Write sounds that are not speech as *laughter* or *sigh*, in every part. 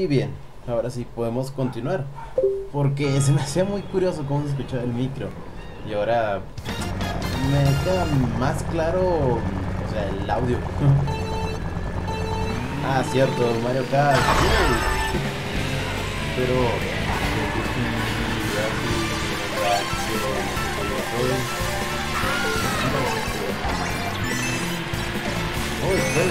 Y bien, ahora sí podemos continuar. Porque se me hacía muy curioso cómo se escuchaba el micro. Y ahora me queda más claro, o sea, el audio. ah, cierto, Mario Kart. Pero... Oh,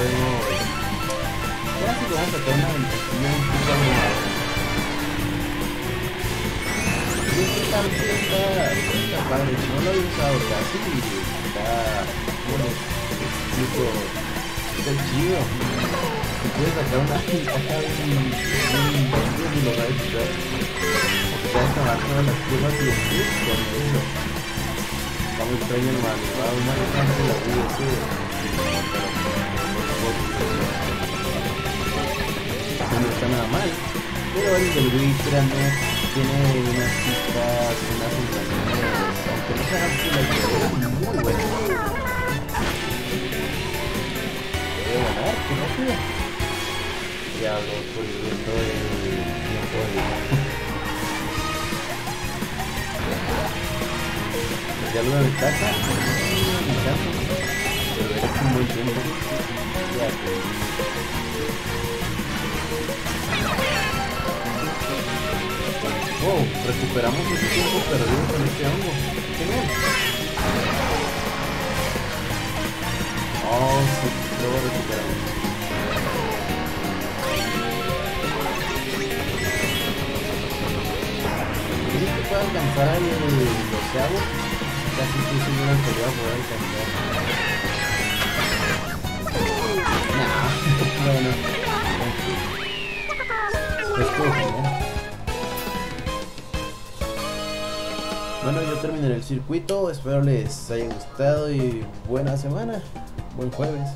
podemos... Ya si vamos a sacar una ventaja un poco. Y este cambio está, está padre, no lo he usado casi y está, bueno, incluso está chido. Si puedes sacar una ventaja un, un banco y lo va a usar. Ya está todas las curvas y con eso. Muy extraño hermano, va a una de la vida, sí nada mal. Pero el del Wii, créanme, tiene unas pistas, unas sensaciones, aunque no sean absolutamente muy buenas. A ganar, qué rápido. Ya lo estoy viendo el tiempo de... Ya lo ventaja, encanta, pero es un buen tiempo. Wow, recuperamos ese tiempo perdido con este hongo. Genial. Oh, sí, lo recuperamos. ¿Crees que pueda alcanzar al doceavo? Casi que voy a poder alcanzar. *laughs* bueno. Bueno, yo terminé el circuito. Espero les haya gustado y buena semana. Buen jueves.